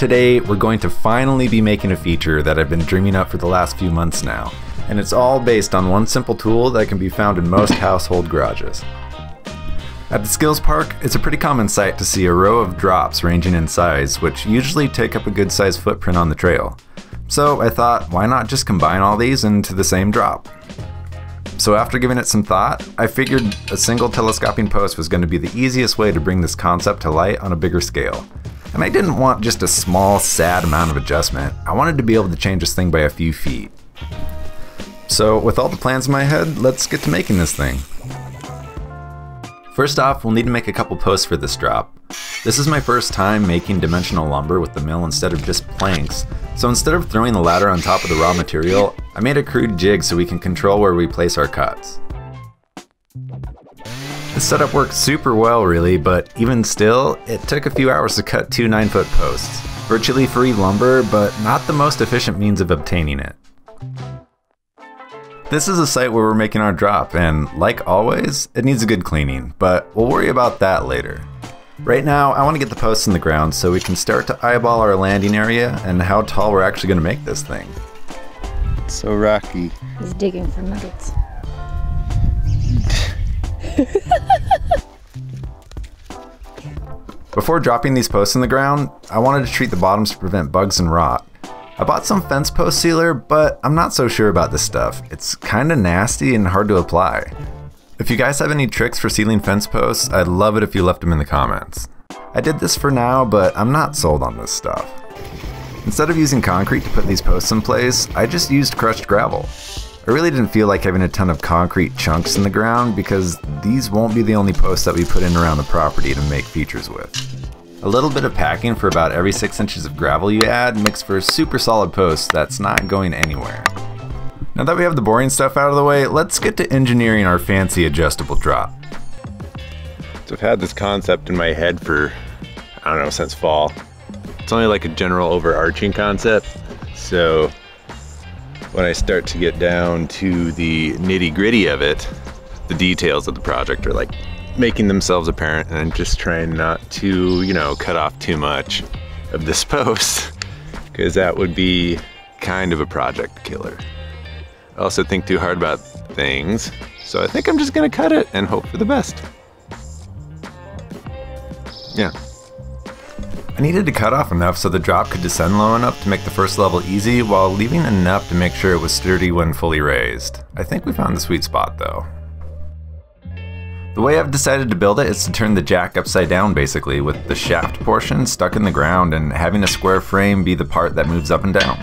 today we're going to finally be making a feature that I've been dreaming up for the last few months now. And it's all based on one simple tool that can be found in most household garages. At the Skills Park, it's a pretty common sight to see a row of drops ranging in size, which usually take up a good sized footprint on the trail. So I thought, why not just combine all these into the same drop? So after giving it some thought, I figured a single telescoping post was going to be the easiest way to bring this concept to light on a bigger scale. And I didn't want just a small, sad amount of adjustment. I wanted to be able to change this thing by a few feet. So with all the plans in my head, let's get to making this thing. First off, we'll need to make a couple posts for this drop. This is my first time making dimensional lumber with the mill instead of just planks, so instead of throwing the ladder on top of the raw material, I made a crude jig so we can control where we place our cuts. This setup worked super well really, but even still, it took a few hours to cut two 9 foot posts. Virtually free lumber, but not the most efficient means of obtaining it. This is a site where we're making our drop, and like always, it needs a good cleaning, but we'll worry about that later. Right now, I want to get the posts in the ground so we can start to eyeball our landing area and how tall we're actually going to make this thing. It's so rocky. He's digging for nuggets. Before dropping these posts in the ground, I wanted to treat the bottoms to prevent bugs and rot. I bought some fence post sealer, but I'm not so sure about this stuff. It's kinda nasty and hard to apply. If you guys have any tricks for sealing fence posts, I'd love it if you left them in the comments. I did this for now, but I'm not sold on this stuff. Instead of using concrete to put these posts in place, I just used crushed gravel. I really didn't feel like having a ton of concrete chunks in the ground because these won't be the only posts that we put in around the property to make features with. A little bit of packing for about every 6 inches of gravel you add makes for a super solid post that's not going anywhere. Now that we have the boring stuff out of the way, let's get to engineering our fancy adjustable drop. So I've had this concept in my head for, I don't know, since fall. It's only like a general overarching concept. So when I start to get down to the nitty gritty of it, the details of the project are like making themselves apparent and I'm just trying not to, you know, cut off too much of this post because that would be kind of a project killer. I also think too hard about things, so I think I'm just gonna cut it and hope for the best. Yeah. I needed to cut off enough so the drop could descend low enough to make the first level easy while leaving enough to make sure it was sturdy when fully raised. I think we found the sweet spot though. The way I've decided to build it is to turn the jack upside down basically, with the shaft portion stuck in the ground and having a square frame be the part that moves up and down.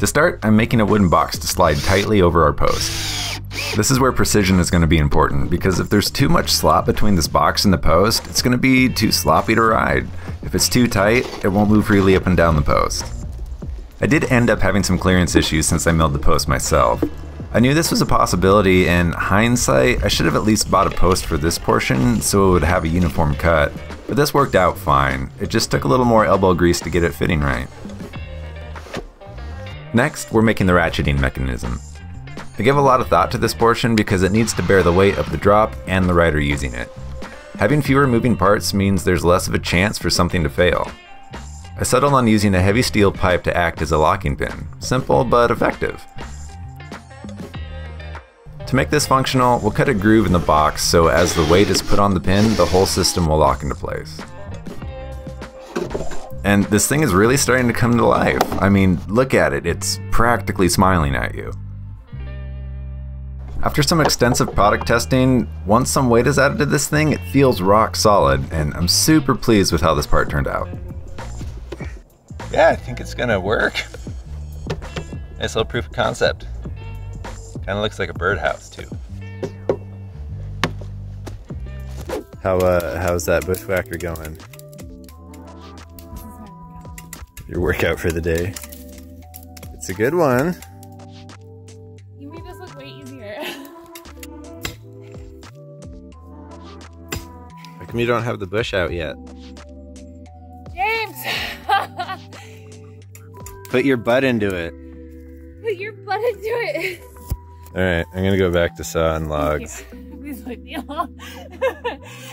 To start, I'm making a wooden box to slide tightly over our post. This is where precision is going to be important, because if there's too much slop between this box and the post, it's going to be too sloppy to ride. If it's too tight, it won't move freely up and down the post. I did end up having some clearance issues since I milled the post myself, I knew this was a possibility, and hindsight, I should have at least bought a post for this portion so it would have a uniform cut, but this worked out fine. It just took a little more elbow grease to get it fitting right. Next, we're making the ratcheting mechanism. I give a lot of thought to this portion because it needs to bear the weight of the drop and the rider using it. Having fewer moving parts means there's less of a chance for something to fail. I settled on using a heavy steel pipe to act as a locking pin. Simple but effective. To make this functional, we'll cut a groove in the box so as the weight is put on the pin, the whole system will lock into place. And this thing is really starting to come to life. I mean, look at it, it's practically smiling at you. After some extensive product testing, once some weight is added to this thing, it feels rock solid, and I'm super pleased with how this part turned out. Yeah, I think it's gonna work. Nice little proof of concept. Kind of looks like a birdhouse too. How uh, how's that bushwhacker going? Your workout for the day. It's a good one. Come you don't have the bush out yet? James! Put your butt into it. Put your butt into it. All right, I'm gonna go back to sawing logs. Please leave me alone.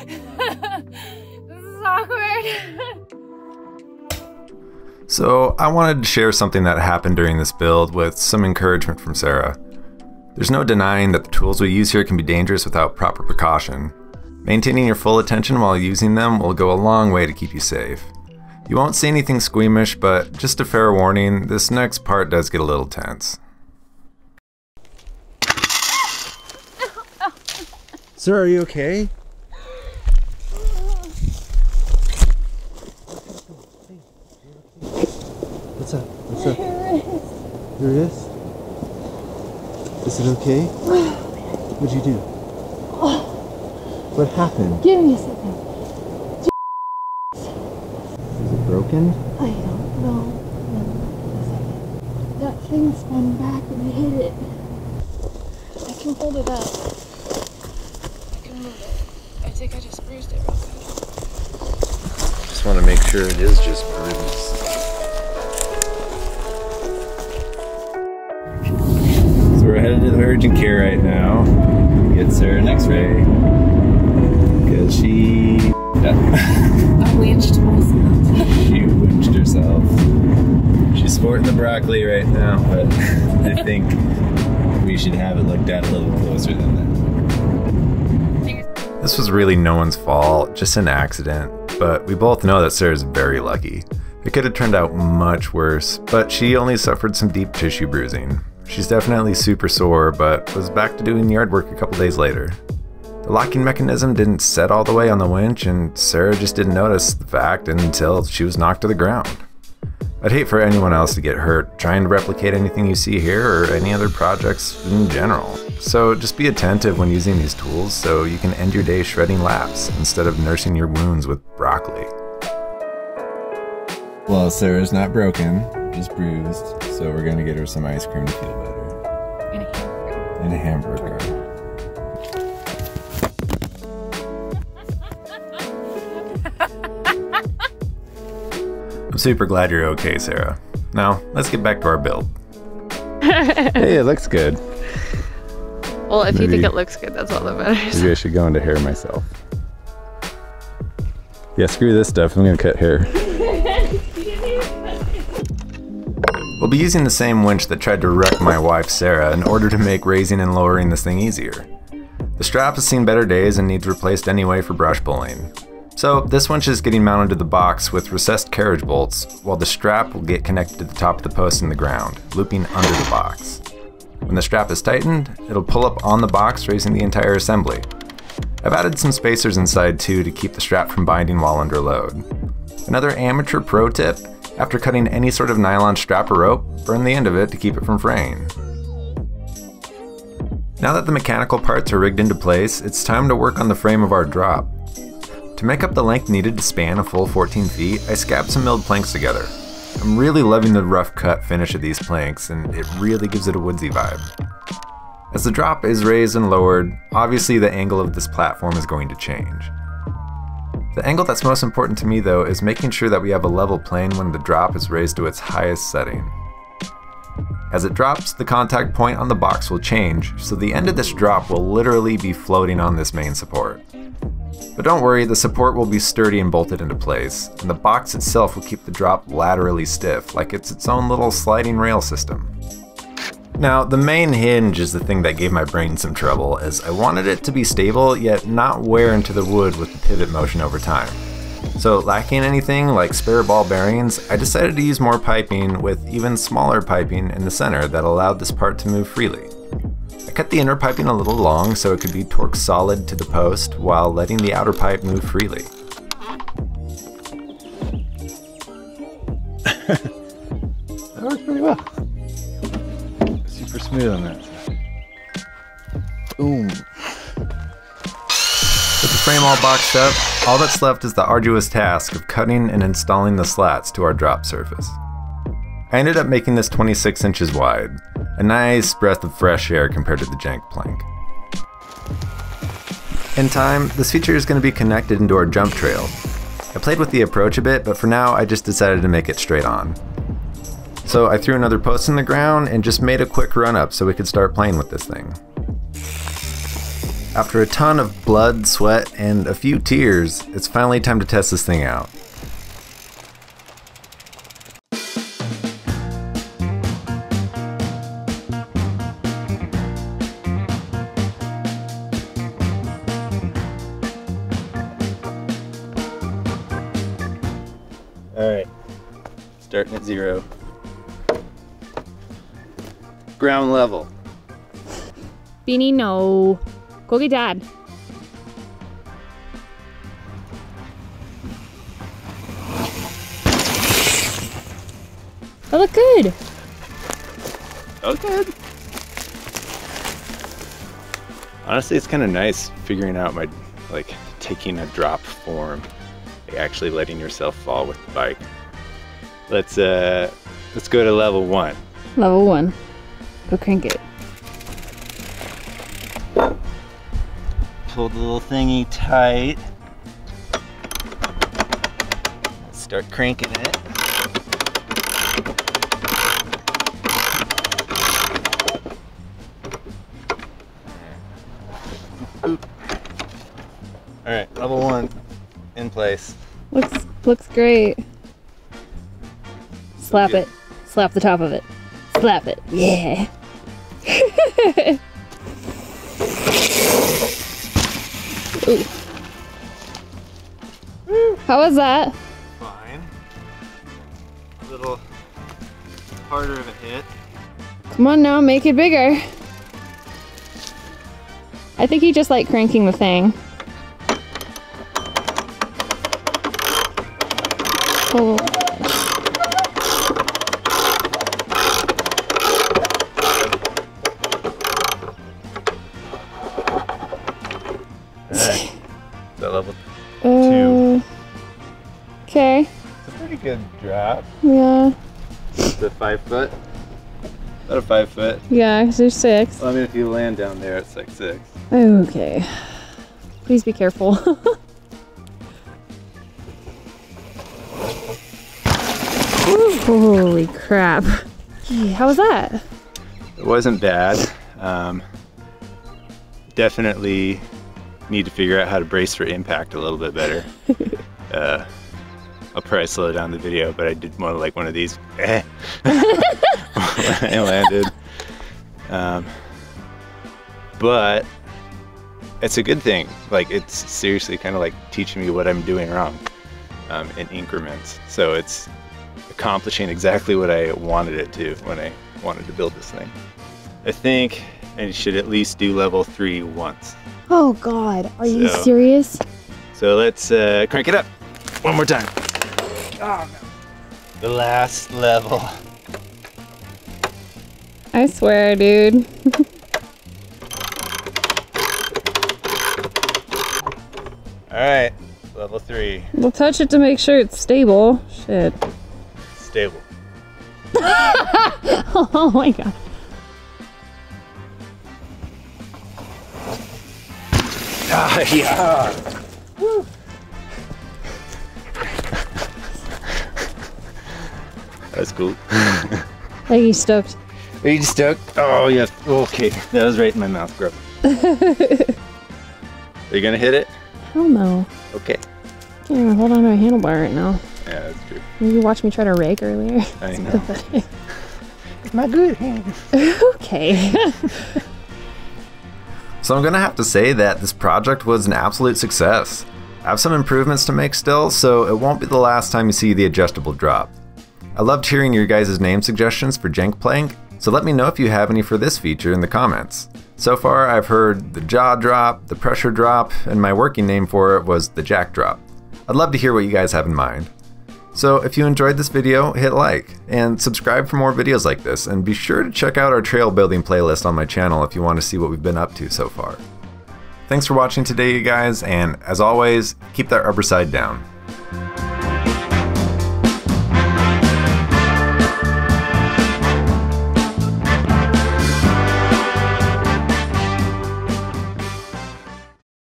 this is awkward. So I wanted to share something that happened during this build with some encouragement from Sarah. There's no denying that the tools we use here can be dangerous without proper precaution. Maintaining your full attention while using them will go a long way to keep you safe. You won't see anything squeamish, but just a fair warning, this next part does get a little tense. Sir, are you okay? What's up? What's up? Here it is. Is it okay? What'd you do? What happened? Give me a second. Is it broken? I don't know. That thing spun back and I hit it. I can hold it up. I can move it. I think I just bruised it real quick. Just want to make sure it is just bruised. So we're headed to the urgent care right now. Get Sarah an X-ray because she I winched myself. she winched herself. She's sporting the broccoli right now, but I think we should have it looked at a little closer than that. This was really no one's fault, just an accident, but we both know that Sarah's very lucky. It could have turned out much worse, but she only suffered some deep tissue bruising. She's definitely super sore, but was back to doing yard work a couple days later. The locking mechanism didn't set all the way on the winch, and Sarah just didn't notice the fact until she was knocked to the ground. I'd hate for anyone else to get hurt trying to replicate anything you see here or any other projects in general. So just be attentive when using these tools so you can end your day shredding laps instead of nursing your wounds with broccoli. Well, Sarah's not broken, just bruised, so we're gonna get her some ice cream to feel better. In a hamburger. And a hamburger. Super glad you're okay, Sarah. Now, let's get back to our build. Hey, it looks good. Well, if you think it looks good, that's all that matters. Maybe I should go into hair myself. Yeah, screw this stuff. I'm gonna cut hair. We'll be using the same winch that tried to wreck my wife Sarah in order to make raising and lowering this thing easier. The strap has seen better days and needs replaced anyway for brush pulling. So this winch is getting mounted to the box with recessed carriage bolts, while the strap will get connected to the top of the post in the ground, looping under the box. When the strap is tightened, it'll pull up on the box, raising the entire assembly. I've added some spacers inside too to keep the strap from binding while under load. Another amateur pro tip, after cutting any sort of nylon strap or rope, burn the end of it to keep it from fraying. Now that the mechanical parts are rigged into place, it's time to work on the frame of our drop. To make up the length needed to span a full 14 feet, I scabbed some milled planks together. I'm really loving the rough cut finish of these planks, and it really gives it a woodsy vibe. As the drop is raised and lowered, obviously the angle of this platform is going to change. The angle that's most important to me though is making sure that we have a level plane when the drop is raised to its highest setting. As it drops, the contact point on the box will change, so the end of this drop will literally be floating on this main support. But don't worry, the support will be sturdy and bolted into place, and the box itself will keep the drop laterally stiff, like it's its own little sliding rail system. Now, the main hinge is the thing that gave my brain some trouble, as I wanted it to be stable, yet not wear into the wood with the pivot motion over time. So, lacking anything like spare ball bearings, I decided to use more piping with even smaller piping in the center that allowed this part to move freely. Cut the inner piping a little long so it could be torqued solid to the post while letting the outer pipe move freely. That works pretty well. Super smooth on that. Boom. With the frame all boxed up, all that's left is the arduous task of cutting and installing the slats to our drop surface. I ended up making this 26 inches wide, a nice breath of fresh air compared to the jank plank. In time, this feature is going to be connected into our jump trail. I played with the approach a bit, but for now I just decided to make it straight on. So I threw another post in the ground and just made a quick run up so we could start playing with this thing. After a ton of blood, sweat, and a few tears, it's finally time to test this thing out. Starting at zero. Ground level. Beanie, no. Go get dad. That look good. That was good. Honestly, it's kind of nice figuring out my, like, taking a drop form, like actually letting yourself fall with the bike. Let's uh, let's go to level one. Level one. Go crank it. Pull the little thingy tight. Start cranking it. All right, level one in place. Looks looks great. Slap good. it. Slap the top of it. Slap it. Yeah. Ooh. How was that? Fine. A little harder of a hit. Come on now, make it bigger. I think he just like cranking the thing. Alright. That level two. okay. It's a pretty good drop. Yeah. It's a five foot. About a five foot. Yeah, because there's six. Well, I mean, if you land down there, it's like six. Okay. Please be careful. Holy crap. Gee, how was that? It wasn't bad. Um, definitely need to figure out how to brace for impact a little bit better. uh, I'll probably slow down the video, but I did more like one of these. Eh. I landed. Um, but it's a good thing. Like it's seriously kind of like teaching me what I'm doing wrong um, in increments. So it's accomplishing exactly what I wanted it to when I wanted to build this thing. I think I should at least do level three once. Oh god, are you So- serious? So let's uh, crank it up one more time. Oh, no. The last level. I swear, dude. All right, level three, We'll touch it to make sure it's stable. Shit. stable. Oh my god. Ah, yeah. That's cool. Are you stoked? Are you stoked? Oh, yes. Okay, that was right in my mouth, bro. Are you gonna hit it? Hell no. Okay. Can't even hold on to a handlebar right now. Yeah, that's true. You watched me try to rake earlier. I know. Pathetic. It's my good hand. okay. So I'm gonna have to say that this project was an absolute success. I have some improvements to make still, so it won't be the last time you see the adjustable drop. I loved hearing your guys' name suggestions for Jank Plank, so let me know if you have any for this feature in the comments. So far, I've heard the jaw drop, the pressure drop, and my working name for it was the jack drop. I'd love to hear what you guys have in mind. So if you enjoyed this video, hit like, and subscribe for more videos like this, and be sure to check out our trail building playlist on my channel if you want to see what we've been up to so far. Thanks for watching today, you guys, and as always, keep that rubber side down.